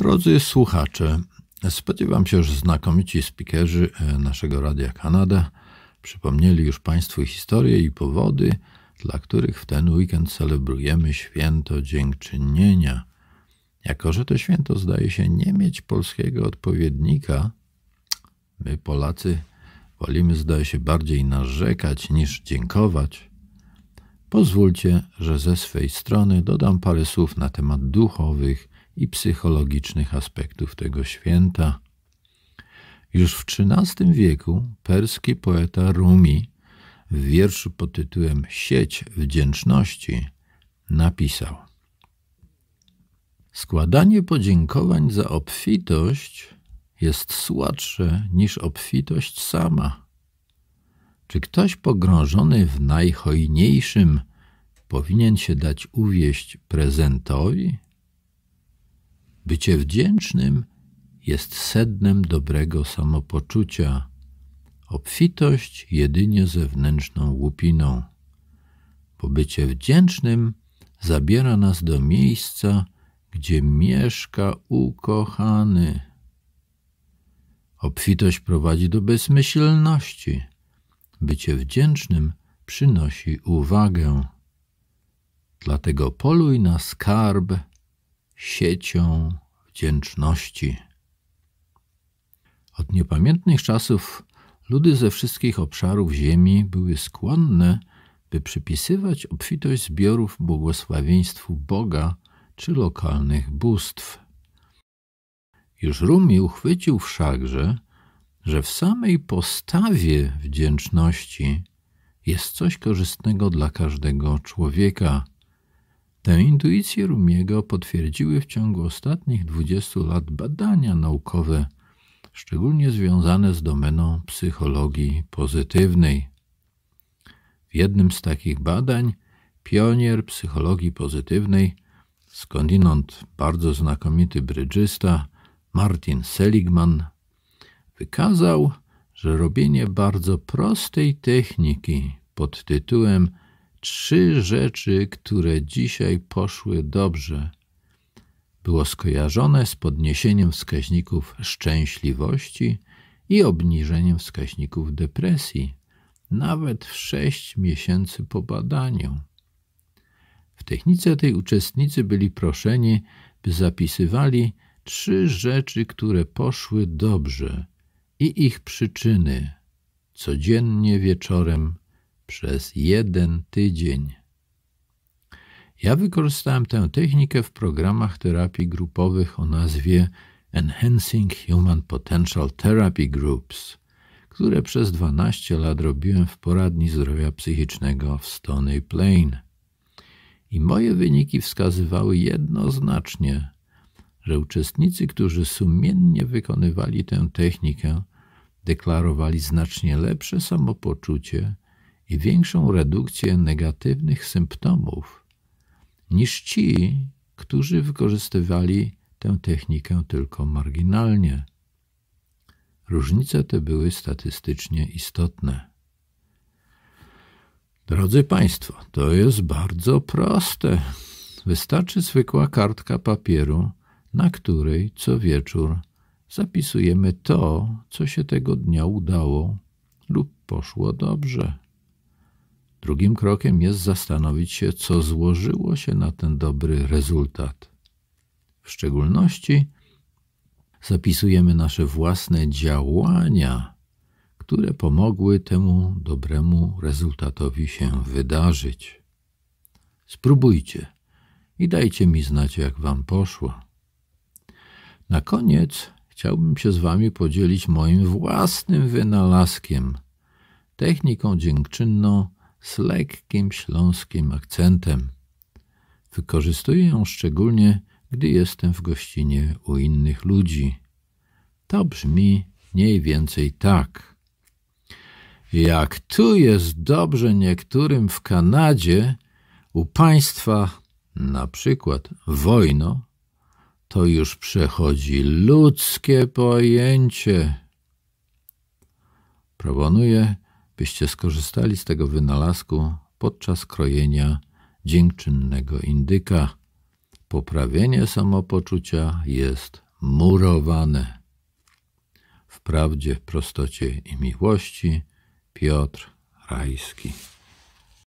Drodzy słuchacze, spodziewam się, że znakomici speakerzy e, naszego Radia Kanada przypomnieli już Państwu historię i powody, dla których w ten weekend celebrujemy święto dziękczynienia. Jako, że to święto zdaje się nie mieć polskiego odpowiednika, my Polacy wolimy, zdaje się, bardziej narzekać niż dziękować. Pozwólcie, że ze swej strony dodam parę słów na temat duchowych i psychologicznych aspektów tego święta. Już w XIII wieku perski poeta Rumi w wierszu pod tytułem Sieć wdzięczności napisał Składanie podziękowań za obfitość jest słodsze niż obfitość sama. Czy ktoś pogrążony w najhojniejszym powinien się dać uwieść prezentowi? Bycie wdzięcznym jest sednem dobrego samopoczucia, obfitość jedynie zewnętrzną łupiną. Bo bycie wdzięcznym zabiera nas do miejsca, gdzie mieszka ukochany. Obfitość prowadzi do bezmyślności. Bycie wdzięcznym przynosi uwagę. Dlatego poluj na skarb siecią wdzięczności. Od niepamiętnych czasów ludy ze wszystkich obszarów ziemi były skłonne, by przypisywać obfitość zbiorów błogosławieństwu Boga czy lokalnych bóstw. Już Rumi uchwycił wszakże, że w samej postawie wdzięczności jest coś korzystnego dla każdego człowieka. Tę intuicję Rumiego potwierdziły w ciągu ostatnich 20 lat badania naukowe, szczególnie związane z domeną psychologii pozytywnej. W jednym z takich badań pionier psychologii pozytywnej, skądinąd bardzo znakomity brydżysta Martin Seligman, wykazał, że robienie bardzo prostej techniki pod tytułem Trzy rzeczy, które dzisiaj poszły dobrze, było skojarzone z podniesieniem wskaźników szczęśliwości i obniżeniem wskaźników depresji, nawet w sześć miesięcy po badaniu. W technice tej uczestnicy byli proszeni, by zapisywali trzy rzeczy, które poszły dobrze i ich przyczyny codziennie wieczorem przez jeden tydzień. Ja wykorzystałem tę technikę w programach terapii grupowych o nazwie Enhancing Human Potential Therapy Groups, które przez 12 lat robiłem w poradni zdrowia psychicznego w Stony Plain. I moje wyniki wskazywały jednoznacznie, że uczestnicy, którzy sumiennie wykonywali tę technikę, deklarowali znacznie lepsze samopoczucie i większą redukcję negatywnych symptomów niż ci, którzy wykorzystywali tę technikę tylko marginalnie. Różnice te były statystycznie istotne. Drodzy Państwo, to jest bardzo proste. Wystarczy zwykła kartka papieru, na której co wieczór zapisujemy to, co się tego dnia udało lub poszło dobrze. Drugim krokiem jest zastanowić się, co złożyło się na ten dobry rezultat. W szczególności zapisujemy nasze własne działania, które pomogły temu dobremu rezultatowi się wydarzyć. Spróbujcie i dajcie mi znać, jak Wam poszło. Na koniec chciałbym się z Wami podzielić moim własnym wynalazkiem, techniką dziękczynną z lekkim śląskim akcentem. Wykorzystuję ją szczególnie, gdy jestem w gościnie u innych ludzi. To brzmi mniej więcej tak. Jak tu jest dobrze niektórym w Kanadzie, u państwa, na przykład wojno, to już przechodzi ludzkie pojęcie. Proponuję, byście skorzystali z tego wynalazku podczas krojenia dziękczynnego indyka. Poprawienie samopoczucia jest murowane. W prawdzie, prostocie i miłości Piotr Rajski.